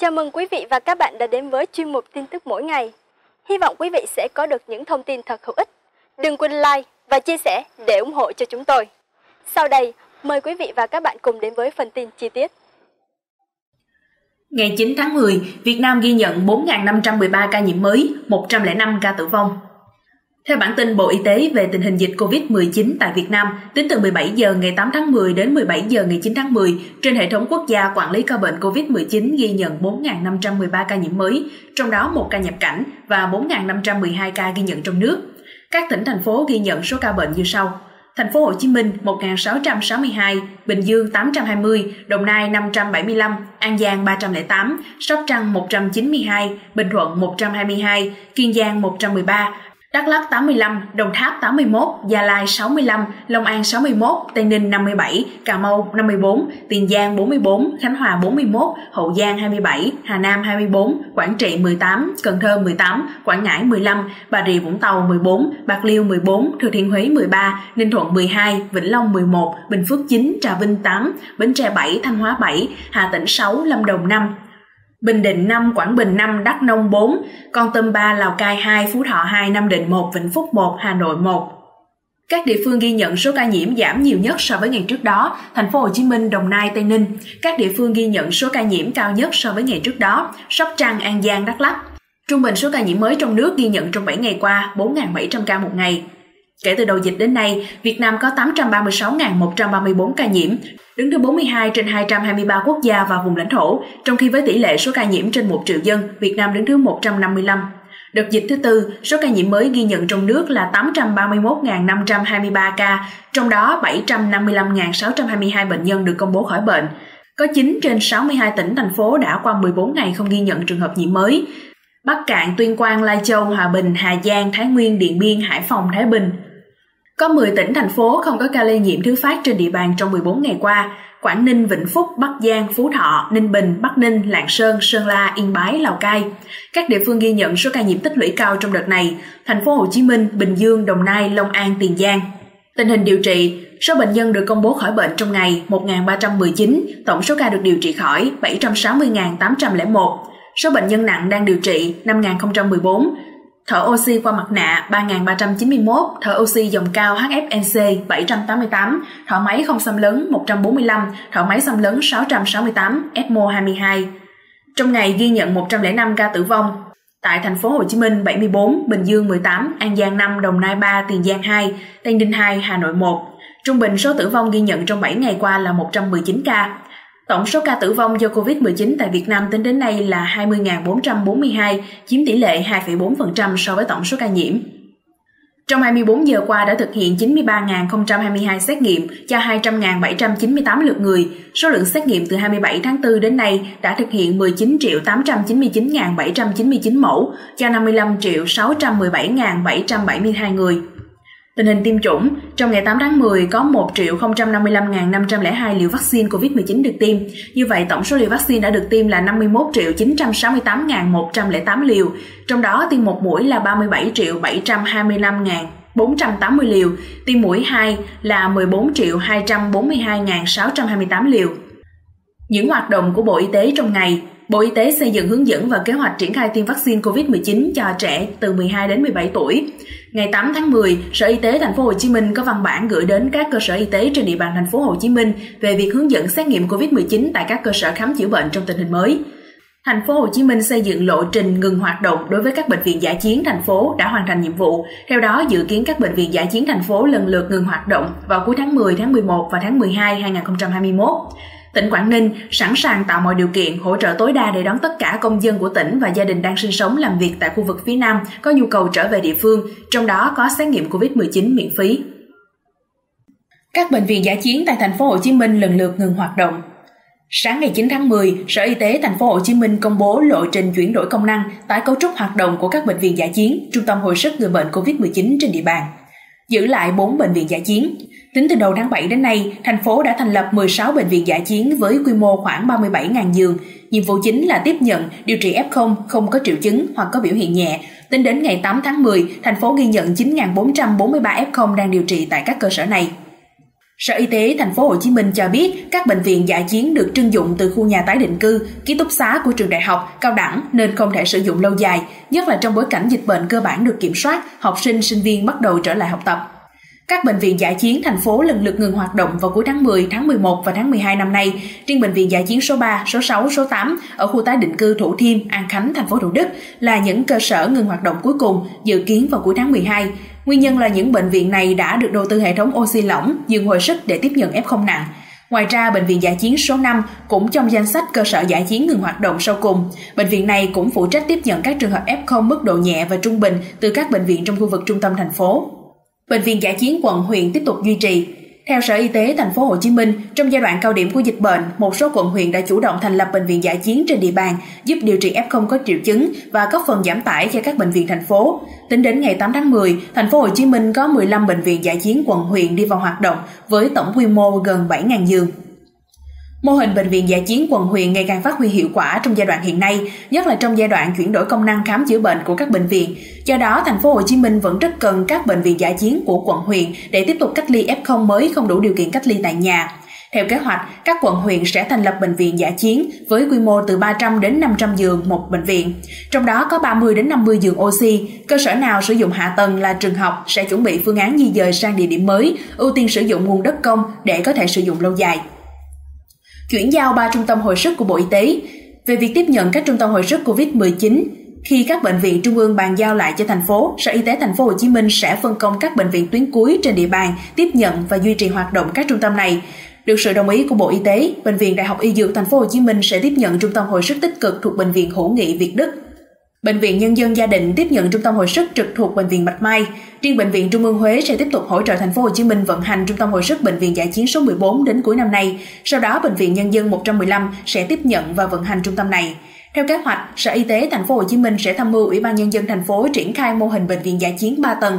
Chào mừng quý vị và các bạn đã đến với chuyên mục tin tức mỗi ngày. Hy vọng quý vị sẽ có được những thông tin thật hữu ích. Đừng quên like và chia sẻ để ủng hộ cho chúng tôi. Sau đây, mời quý vị và các bạn cùng đến với phần tin chi tiết. Ngày 9 tháng 10, Việt Nam ghi nhận 4.513 ca nhiễm mới, 105 ca tử vong. Theo bản tin Bộ Y tế về tình hình dịch COVID-19 tại Việt Nam, tính từ 17 giờ ngày 8 tháng 10 đến 17 giờ ngày 9 tháng 10, trên hệ thống quốc gia quản lý ca bệnh COVID-19 ghi nhận 4.513 ca nhiễm mới, trong đó 1 ca nhập cảnh và 4.512 ca ghi nhận trong nước. Các tỉnh thành phố ghi nhận số ca bệnh như sau: Thành phố Hồ Chí Minh 1662, Bình Dương 820, Đồng Nai 575, An Giang 308, Sóc Trăng 192, Bình Thuận 122, Kiên Giang 113, Đắk Lắk 85, Đồng Tháp 81, Gia Lai 65, Long An 61, Tây Ninh 57, Cà Mau 54, Tiền Giang 44, Khánh Hòa 41, Hậu Giang 27, Hà Nam 24, Quảng Trị 18, Cần Thơ 18, Quảng Ngãi 15, Bà Rịa Vũng Tàu 14, Bạc Liêu 14, Thừa Thiên Huế 13, Ninh Thuận 12, Vĩnh Long 11, Bình Phước 9, Trà Vinh 8, Bến Tre 7, Thanh Hóa 7, Hà Tĩnh 6, Lâm Đồng 5, Bình Định 5, Quảng Bình 5, Đắk Nông 4, Con Tâm 3, Lào Cai 2, Phú Thọ 2, Nam Định 1, Vĩnh Phúc 1, Hà Nội 1. Các địa phương ghi nhận số ca nhiễm giảm nhiều nhất so với ngày trước đó, thành phố Hồ Chí Minh, Đồng Nai, Tây Ninh. Các địa phương ghi nhận số ca nhiễm cao nhất so với ngày trước đó, Sóc Trăng, An Giang, Đắk Lắk. Trung bình số ca nhiễm mới trong nước ghi nhận trong 7 ngày qua 4.700 ca một ngày. Kể từ đầu dịch đến nay, Việt Nam có 836.134 ca nhiễm, đứng thứ 42 trên 223 quốc gia và vùng lãnh thổ, trong khi với tỷ lệ số ca nhiễm trên 1 triệu dân, Việt Nam đứng thứ 155. Đợt dịch thứ tư, số ca nhiễm mới ghi nhận trong nước là 831.523 ca, trong đó 755.622 bệnh nhân được công bố khỏi bệnh. Có 9 trên 62 tỉnh, thành phố đã qua 14 ngày không ghi nhận trường hợp nhiễm mới. Bắc Cạn, Tuyên Quang, Lai Châu, Hòa Bình, Hà Giang, Thái Nguyên, Điện Biên, Hải Phòng, Thái Bình, có 10 tỉnh, thành phố không có ca lây nhiễm thứ phát trên địa bàn trong 14 ngày qua. Quảng Ninh, Vĩnh Phúc, Bắc Giang, Phú Thọ, Ninh Bình, Bắc Ninh, Lạng Sơn, Sơn La, Yên Bái, Lào Cai. Các địa phương ghi nhận số ca nhiễm tích lũy cao trong đợt này: Thành phố Hồ Chí Minh, Bình Dương, Đồng Nai, Long An, Tiền Giang. Tình hình điều trị, số bệnh nhân được công bố khỏi bệnh trong ngày 1.319, tổng số ca được điều trị khỏi 760.801, số bệnh nhân nặng đang điều trị 5.014, thở oxy qua mặt nạ 3.391, thở oxy dòng cao HFNC 788, thở máy không xâm lấn 145, thở máy xâm lấn 668, ECMO 22. Trong ngày ghi nhận 105 ca tử vong. Tại thành phố Hồ Chí Minh 74, Bình Dương 18, An Giang 5, Đồng Nai 3, Tiền Giang 2, Tây Ninh 2, Hà Nội 1. Trung bình số tử vong ghi nhận trong 7 ngày qua là 119 ca. Tổng số ca tử vong do COVID-19 tại Việt Nam tính đến nay là 20.442, chiếm tỷ lệ 2,4% so với tổng số ca nhiễm. Trong 24 giờ qua đã thực hiện 93.022 xét nghiệm cho 200.798 lượt người. Số lượng xét nghiệm từ 27 tháng 4 đến nay đã thực hiện 19 899.799 mẫu cho 55 617.772 người. Tình hình tiêm chủng, trong ngày 8 tháng 10 có 1.055.502 liều vaccine COVID-19 được tiêm. Như vậy, tổng số liều vaccine đã được tiêm là 51.968.108 liều, trong đó tiêm một mũi là 37.725.480 liều, tiêm mũi 2 là 14.242.628 liều. Những hoạt động của Bộ Y tế trong ngày Bộ Y tế xây dựng hướng dẫn và kế hoạch triển khai tiêm vaccine COVID-19 cho trẻ từ 12 đến 17 tuổi. Ngày 8 tháng 10, Sở Y tế thành phố Hồ Chí Minh có văn bản gửi đến các cơ sở y tế trên địa bàn thành phố Hồ Chí Minh về việc hướng dẫn xét nghiệm COVID-19 tại các cơ sở khám chữa bệnh trong tình hình mới. Thành phố Hồ Chí Minh xây dựng lộ trình ngừng hoạt động đối với các bệnh viện giải chiến thành phố đã hoàn thành nhiệm vụ. Theo đó, dự kiến các bệnh viện giải chiến thành phố lần lượt ngừng hoạt động vào cuối tháng 10, tháng 11 và tháng 12 2021 tỉnh Quảng Ninh sẵn sàng tạo mọi điều kiện hỗ trợ tối đa để đón tất cả công dân của tỉnh và gia đình đang sinh sống làm việc tại khu vực phía Nam có nhu cầu trở về địa phương, trong đó có xét nghiệm COVID-19 miễn phí. Các bệnh viện giả chiến tại thành phố Hồ Chí Minh lần lượt ngừng hoạt động. Sáng ngày 9 tháng 10, Sở Y tế thành phố Hồ Chí Minh công bố lộ trình chuyển đổi công năng, tái cấu trúc hoạt động của các bệnh viện giả chiến, trung tâm hồi sức người bệnh COVID-19 trên địa bàn. Giữ lại 4 bệnh viện giả chiến, Tính từ đầu tháng 7 đến nay, thành phố đã thành lập 16 bệnh viện giả chiến với quy mô khoảng 37.000 giường. Nhiệm vụ chính là tiếp nhận, điều trị F0 không có triệu chứng hoặc có biểu hiện nhẹ. Tính đến ngày 8 tháng 10, thành phố ghi nhận 9.443 F0 đang điều trị tại các cơ sở này. Sở Y tế thành phố Hồ Chí Minh cho biết các bệnh viện giả chiến được trưng dụng từ khu nhà tái định cư, ký túc xá của trường đại học, cao đẳng nên không thể sử dụng lâu dài, nhất là trong bối cảnh dịch bệnh cơ bản được kiểm soát, học sinh sinh viên bắt đầu trở lại học tập. Các bệnh viện giả chiến thành phố lần lượt ngừng hoạt động vào cuối tháng 10, tháng 11 và tháng 12 năm nay. Riêng bệnh viện giả chiến số 3, số 6, số 8 ở khu tái định cư Thủ Thiêm, An Khánh, thành phố Thủ Đức là những cơ sở ngừng hoạt động cuối cùng dự kiến vào cuối tháng 12. Nguyên nhân là những bệnh viện này đã được đầu tư hệ thống oxy lỏng, giường hồi sức để tiếp nhận F0 nặng. Ngoài ra, Bệnh viện Giả chiến số 5 cũng trong danh sách cơ sở giả chiến ngừng hoạt động sau cùng. Bệnh viện này cũng phụ trách tiếp nhận các trường hợp F0 mức độ nhẹ và trung bình từ các bệnh viện trong khu vực trung tâm thành phố. Bệnh viện giả chiến quận huyện tiếp tục duy trì. Theo Sở Y tế thành phố Hồ Chí Minh, trong giai đoạn cao điểm của dịch bệnh, một số quận huyện đã chủ động thành lập bệnh viện giả chiến trên địa bàn, giúp điều trị F0 có triệu chứng và góp phần giảm tải cho các bệnh viện thành phố. Tính đến ngày 8 tháng 10, thành phố Hồ Chí Minh có 15 bệnh viện giả chiến quận huyện đi vào hoạt động với tổng quy mô gần 7.000 giường. Mô hình bệnh viện giả chiến quận huyện ngày càng phát huy hiệu quả trong giai đoạn hiện nay, nhất là trong giai đoạn chuyển đổi công năng khám chữa bệnh của các bệnh viện. Do đó, thành phố Hồ Chí Minh vẫn rất cần các bệnh viện giả chiến của quận huyện để tiếp tục cách ly F0 mới không đủ điều kiện cách ly tại nhà. Theo kế hoạch, các quận huyện sẽ thành lập bệnh viện giả chiến với quy mô từ 300 đến 500 giường một bệnh viện. Trong đó có 30 đến 50 giường oxy. Cơ sở nào sử dụng hạ tầng là trường học sẽ chuẩn bị phương án di dời sang địa điểm mới, ưu tiên sử dụng nguồn đất công để có thể sử dụng lâu dài chuyển giao ba trung tâm hồi sức của Bộ Y tế về việc tiếp nhận các trung tâm hồi sức COVID-19 khi các bệnh viện trung ương bàn giao lại cho thành phố, Sở Y tế thành phố Hồ Chí Minh sẽ phân công các bệnh viện tuyến cuối trên địa bàn tiếp nhận và duy trì hoạt động các trung tâm này. Được sự đồng ý của Bộ Y tế, Bệnh viện Đại học Y Dược thành phố Hồ Chí Minh sẽ tiếp nhận trung tâm hồi sức tích cực thuộc bệnh viện Hữu Nghị Việt Đức Bệnh viện Nhân dân Gia Định tiếp nhận trung tâm hồi sức trực thuộc bệnh viện Bạch Mai. Riêng bệnh viện Trung ương Huế sẽ tiếp tục hỗ trợ thành phố Hồ Chí Minh vận hành trung tâm hồi sức bệnh viện giải chiến số 14 đến cuối năm nay. Sau đó bệnh viện Nhân dân 115 sẽ tiếp nhận và vận hành trung tâm này. Theo kế hoạch, Sở Y tế thành phố Hồ Chí Minh sẽ tham mưu Ủy ban nhân dân thành phố triển khai mô hình bệnh viện giải chiến 3 tầng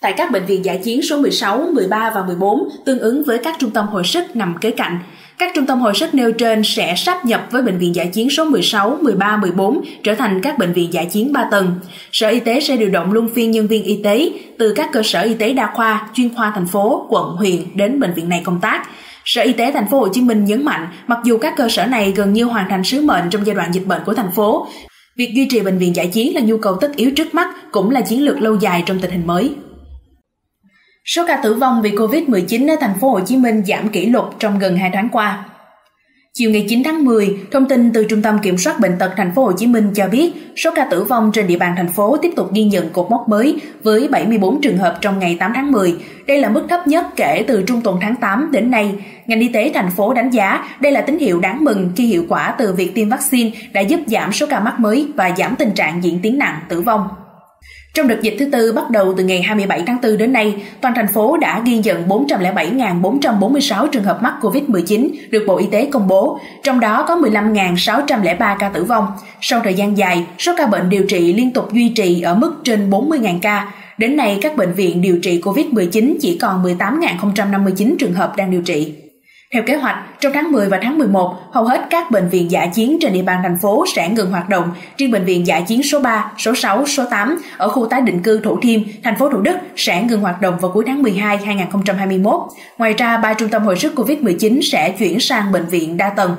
tại các bệnh viện giải chiến số 16, 13 và 14 tương ứng với các trung tâm hồi sức nằm kế cạnh. Các trung tâm hồi sức nêu trên sẽ sắp nhập với bệnh viện giải chiến số 16, 13, 14 trở thành các bệnh viện giải chiến 3 tầng. Sở Y tế sẽ điều động luân phiên nhân viên y tế từ các cơ sở y tế đa khoa, chuyên khoa thành phố, quận, huyện đến bệnh viện này công tác. Sở Y tế thành phố Hồ Chí Minh nhấn mạnh, mặc dù các cơ sở này gần như hoàn thành sứ mệnh trong giai đoạn dịch bệnh của thành phố, việc duy trì bệnh viện giải chiến là nhu cầu tất yếu trước mắt, cũng là chiến lược lâu dài trong tình hình mới. Số ca tử vong vì Covid-19 ở thành phố Hồ Chí Minh giảm kỷ lục trong gần 2 tháng qua. Chiều ngày 9 tháng 10, thông tin từ Trung tâm Kiểm soát bệnh tật thành phố Hồ Chí Minh cho biết, số ca tử vong trên địa bàn thành phố tiếp tục ghi nhận cột mốc mới với 74 trường hợp trong ngày 8 tháng 10. Đây là mức thấp nhất kể từ trung tuần tháng 8 đến nay. Ngành y tế thành phố đánh giá đây là tín hiệu đáng mừng khi hiệu quả từ việc tiêm vaccine đã giúp giảm số ca mắc mới và giảm tình trạng diễn tiến nặng, tử vong. Trong đợt dịch thứ tư bắt đầu từ ngày 27 tháng 4 đến nay, toàn thành phố đã ghi nhận 407.446 trường hợp mắc COVID-19 được Bộ Y tế công bố, trong đó có 15.603 ca tử vong. Sau thời gian dài, số ca bệnh điều trị liên tục duy trì ở mức trên 40.000 ca. Đến nay, các bệnh viện điều trị COVID-19 chỉ còn 18.059 trường hợp đang điều trị. Theo kế hoạch, trong tháng 10 và tháng 11, hầu hết các bệnh viện giả chiến trên địa bàn thành phố sẽ ngừng hoạt động. Riêng bệnh viện giả chiến số 3, số 6, số 8 ở khu tái định cư Thủ Thiêm, thành phố Thủ Đức sẽ ngừng hoạt động vào cuối tháng 12 2021. Ngoài ra, ba trung tâm hồi sức COVID-19 sẽ chuyển sang bệnh viện đa tầng.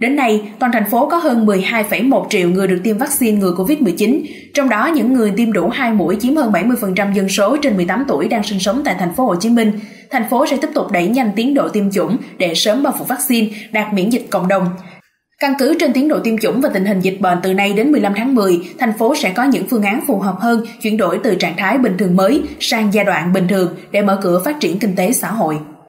Đến nay, toàn thành phố có hơn 12,1 triệu người được tiêm vaccine ngừa COVID-19, trong đó những người tiêm đủ 2 mũi chiếm hơn 70% dân số trên 18 tuổi đang sinh sống tại thành phố Hồ Chí Minh. Thành phố sẽ tiếp tục đẩy nhanh tiến độ tiêm chủng để sớm bao phủ vaccine, đạt miễn dịch cộng đồng. Căn cứ trên tiến độ tiêm chủng và tình hình dịch bệnh từ nay đến 15 tháng 10, thành phố sẽ có những phương án phù hợp hơn, chuyển đổi từ trạng thái bình thường mới sang giai đoạn bình thường để mở cửa phát triển kinh tế xã hội.